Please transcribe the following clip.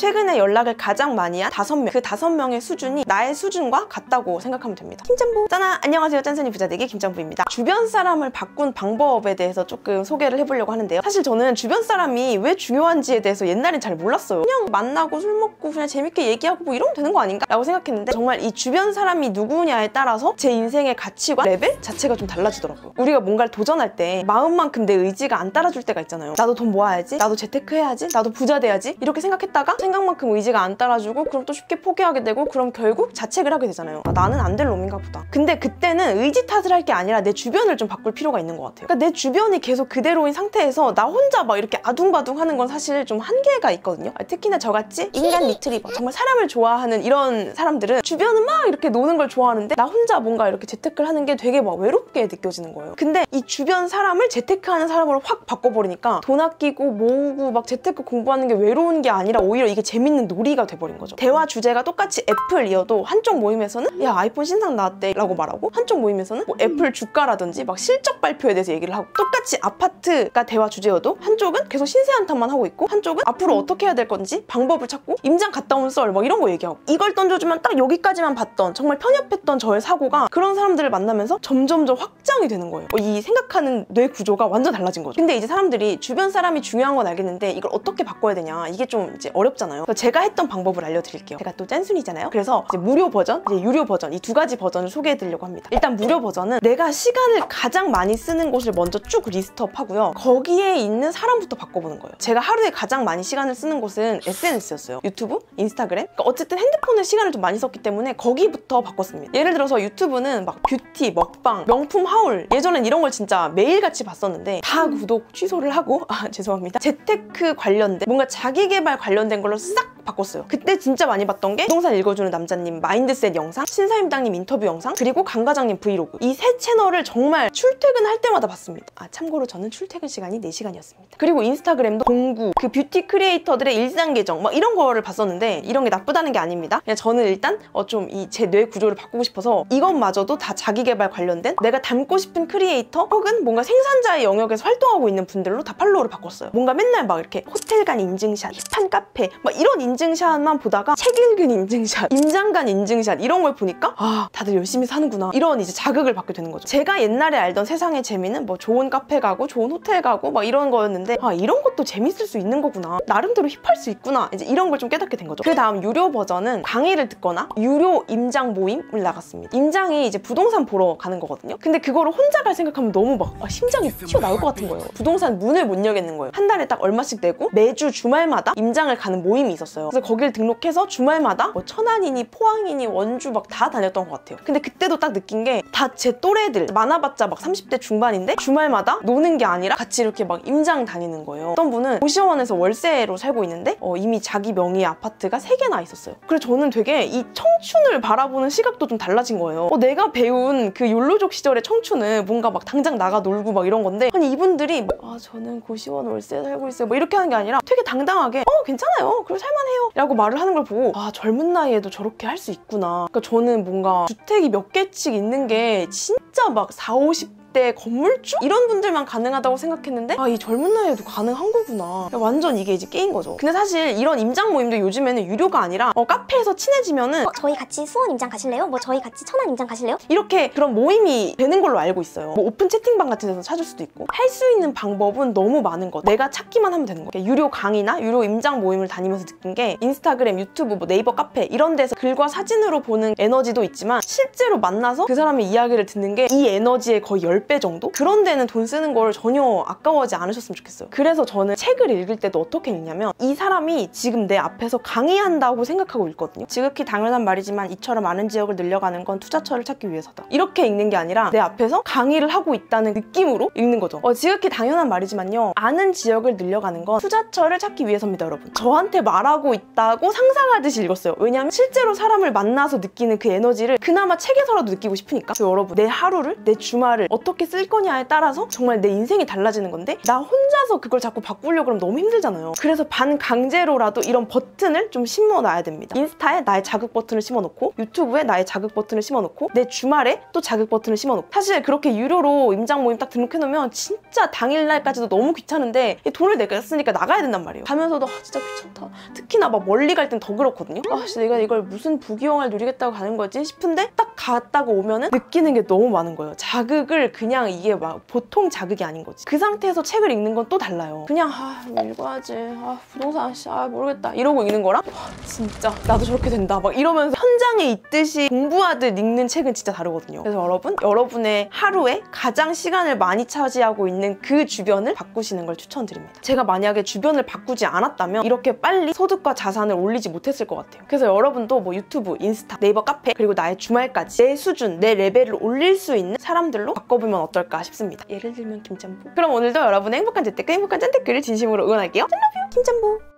최근에 연락을 가장 많이 한 다섯 명 그 다섯 명의 수준이 나의 수준과 같다고 생각하면 됩니다. 김짬부 짜나 안녕하세요 짠순이 부자되기 김짬부입니다. 주변 사람을 바꾼 방법에 대해서 조금 소개를 해보려고 하는데요. 사실 저는 주변 사람이 왜 중요한지에 대해서 옛날엔 잘 몰랐어요. 그냥 만나고 술 먹고 그냥 재밌게 얘기하고 뭐 이러면 되는 거 아닌가? 라고 생각했는데 정말 이 주변 사람이 누구냐에 따라서 제 인생의 가치관, 레벨 자체가 좀 달라지더라고요. 우리가 뭔가를 도전할 때 마음만큼 내 의지가 안 따라줄 때가 있잖아요. 나도 돈 모아야지, 나도 재테크 해야지, 나도 부자 돼야지 이렇게 생각했다가 생각만큼 의지가 안 따라주고 그럼 또 쉽게 포기하게 되고 그럼 결국 자책을 하게 되잖아요. 아, 나는 안 될 놈인가 보다. 근데 그때는 의지 탓을 할 게 아니라 내 주변을 좀 바꿀 필요가 있는 것 같아요. 그러니까 내 주변이 계속 그대로인 상태에서 나 혼자 막 이렇게 아둥바둥 하는 건 사실 좀 한계가 있거든요. 아, 특히나 저같이 인간 리트리버 정말 사람을 좋아하는 이런 사람들은 주변은 막 이렇게 노는 걸 좋아하는데 나 혼자 뭔가 이렇게 재테크를 하는 게 되게 막 외롭게 느껴지는 거예요. 근데 이 주변 사람을 재테크하는 사람으로 확 바꿔버리니까 돈 아끼고 모으고 막 재테크 공부하는 게 외로운 게 아니라 오히려 이게 재밌는 놀이가 돼버린 거죠. 대화 주제가 똑같이 애플이어도 한쪽 모임에서는 야 아이폰 신상 나왔대 라고 말하고 한쪽 모임에서는 뭐 애플 주가라든지 막 실적 발표에 대해서 얘기를 하고 똑같이 아파트가 대화 주제여도 한쪽은 계속 신세 한탄만 하고 있고 한쪽은 앞으로 어떻게 해야 될 건지 방법을 찾고 임장 갔다 온 썰 막 이런 거 얘기하고 이걸 던져주면 딱 여기까지만 봤던 정말 편협했던 저의 사고가 그런 사람들을 만나면서 점점점 확장이 되는 거예요. 어, 이 생각하는 뇌 구조가 완전 달라진 거죠. 근데 이제 사람들이 주변 사람이 중요한 건 알겠는데 이걸 어떻게 바꿔야 되냐 이게 좀 이제 어렵 잖아요. 그래서 제가 했던 방법을 알려드릴게요. 제가 또 짠순이잖아요. 그래서 무료 버전, 유료 버전 이 두 가지 버전을 소개해드리려고 합니다. 일단 무료 버전은 내가 시간을 가장 많이 쓰는 곳을 먼저 쭉 list up 하고요. 거기에 있는 사람부터 바꿔보는 거예요. 제가 하루에 가장 많이 시간을 쓰는 곳은 SNS였어요. 유튜브, 인스타그램. 그러니까 어쨌든 핸드폰에 시간을 좀 많이 썼기 때문에 거기부터 바꿨습니다. 예를 들어서 유튜브는 막 뷰티, 먹방, 명품 haul. 예전엔 이런 걸 진짜 매일같이 봤었는데 다 구독 취소를 하고 아 죄송합니다. 재테크 관련된 뭔가 자기 개발 관련된 걸로 싹 바꿨어요. 그때 진짜 많이 봤던 게 부동산 읽어주는 남자님 mindset 영상, 신사임당님 인터뷰 영상, 그리고 강 과장님 브이로그. 이 세 채널을 정말 출퇴근할 때마다 봤습니다. 아 참고로 저는 출퇴근 시간이 4시간이었습니다. 그리고 인스타그램도 공구, 그 뷰티 크리에이터들의 일상 계정 막 이런 거를 봤었는데 이런 게 나쁘다는 게 아닙니다. 그냥 저는 일단 어, 좀 이 제 뇌 구조를 바꾸고 싶어서 이것마저도 다 자기 개발 관련된 내가 닮고 싶은 크리에이터 혹은 뭔가 생산자의 영역에서 활동하고 있는 분들로 다 팔로우를 바꿨어요. 뭔가 맨날 막 이렇게 호텔 간 인증샷, 힙한 카페 막 이런 인증샷만 보다가 책 읽은 인증샷, 임장 간 인증샷 이런 걸 보니까 아 다들 열심히 사는구나 이런 이제 자극을 받게 되는 거죠. 제가 옛날에 알던 세상의 재미는 뭐 좋은 카페 가고 좋은 호텔 가고 막 이런 거였는데 아 이런 것도 재밌을 수 있는 거구나 나름대로 힙할 수 있구나 이제 이런 걸 좀 깨닫게 된 거죠. 그 다음 유료 버전은 강의를 듣거나 유료 임장 모임을 나갔습니다. 임장이 이제 부동산 보러 가는 거거든요. 근데 그거를 혼자 갈 생각하면 너무 막 아, 심장이 튀어나올 것 같은 거예요. 부동산 문을 못 열겠는 거예요. 한 달에 딱 얼마씩 내고 매주 주말마다 임장을 가는 모임이 있었어요. 그래서 거기를 등록해서 주말마다 뭐 천안이니 포항이니 원주 막 다 다녔던 것 같아요. 근데 그때도 딱 느낀 게 다 제 또래들 많아봤자 막 30대 중반인데 주말마다 노는 게 아니라 같이 이렇게 막 임장 다니는 거예요. 어떤 분은 고시원에서 월세로 살고 있는데 어, 이미 자기 명의 아파트가 3개나 있었어요. 그래서 저는 되게 이 청춘을 바라보는 시각도 좀 달라진 거예요. 어, 내가 배운 그 욜로족 시절의 청춘은 뭔가 막 당장 나가 놀고 막 이런 건데 아니 이분들이 막, 아 저는 고시원 월세 살고 있어요 뭐 이렇게 하는 게 아니라 되게 당당하게 어 괜찮아요. 그럼 살만해요. 라고 말을 하는 걸 보고 아 젊은 나이에도 저렇게 할 수 있구나. 그러니까 저는 뭔가 주택이 몇 개씩 있는 게 진짜 막 4, 50 대 건물주? 이런 분들만 가능하다고 생각했는데 아 이 젊은 나이에도 가능한 거구나 완전 이게 이제 깨인 거죠 근데 사실 이런 임장 모임도 요즘에는 유료가 아니라 어, 카페에서 친해지면은 어, 저희 같이 수원 임장 가실래요? 뭐 저희 같이 천안 임장 가실래요? 이렇게 그런 모임이 되는 걸로 알고 있어요. 뭐 오픈 채팅방 같은 데서 찾을 수도 있고 할 수 있는 방법은 너무 많은 것. 내가 찾기만 하면 되는 거. 유료 강의나 유료 임장 모임을 다니면서 느낀 게 인스타그램, 유튜브, 뭐 네이버 카페 이런 데서 글과 사진으로 보는 에너지도 있지만 실제로 만나서 그 사람의 이야기를 듣는 게 이 에너지의 거의 10배 정도? 그런 데는 돈 쓰는 걸 전혀 아까워하지 않으셨으면 좋겠어요. 그래서 저는 책을 읽을 때도 어떻게 읽냐면 이 사람이 지금 내 앞에서 강의한다고 생각하고 읽거든요. 지극히 당연한 말이지만 이처럼 많은 지역을 늘려가는 건 투자처를 찾기 위해서다. 이렇게 읽는 게 아니라 내 앞에서 강의를 하고 있다는 느낌으로 읽는 거죠. 어, 지극히 당연한 말이지만요. 아는 지역을 늘려가는 건 투자처를 찾기 위해서입니다, 여러분. 저한테 말하고 있다고 상상하듯이 읽었어요. 왜냐하면 실제로 사람을 만나서 느끼는 그 에너지를 그나마 책에서라도 느끼고 싶으니까. 그래서 여러분, 내 하루를, 내 주말을 어떻게 어떻게 쓸 거냐에 따라서 정말 내 인생이 달라지는 건데 나 혼자서 그걸 자꾸 바꾸려고 그러면 너무 힘들잖아요. 그래서 반 강제로라도 이런 버튼을 좀 심어놔야 됩니다. 인스타에 나의 자극 버튼을 심어놓고 유튜브에 나의 자극 버튼을 심어놓고 내 주말에 또 자극 버튼을 심어놓고 사실 그렇게 유료로 임장 모임 딱 등록해놓으면 진짜 당일날까지도 너무 귀찮은데 이 돈을 내가 쓰니까 나가야 된단 말이에요. 가면서도 아, 진짜 귀찮다. 특히나 막 멀리 갈 땐 더 그렇거든요. 아 진짜 내가 이걸 무슨 부귀영화를 누리겠다고 가는 거지 싶은데 딱 갔다고 오면은 느끼는 게 너무 많은 거예요. 자극을 그냥 이게 막 보통 자극이 아닌 거지. 그 상태에서 책을 읽는 건 또 달라요. 그냥 아 읽어야지. 아 부동산 씨, 아 모르겠다 이러고 읽는 거랑 와, 진짜 나도 저렇게 된다 막 이러면서 현장에 있듯이 공부하듯 읽는 책은 진짜 다르거든요. 그래서 여러분 여러분의 하루에 가장 시간을 많이 차지하고 있는 그 주변을 바꾸시는 걸 추천드립니다. 제가 만약에 주변을 바꾸지 않았다면 이렇게 빨리 소득과 자산을 올리지 못했을 것 같아요. 그래서 여러분도 뭐 유튜브, 인스타, 네이버 카페 그리고 나의 주말까지 내 수준, 내 레벨을 올릴 수 있는 사람들로 바꿔보면 어떨까 싶습니다. 예를 들면 김짬보. 그럼 오늘도 여러분의 행복한 재테크, 행복한 짠테크를 진심으로 응원할게요. 짠러뷰 김짬보.